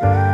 Bye.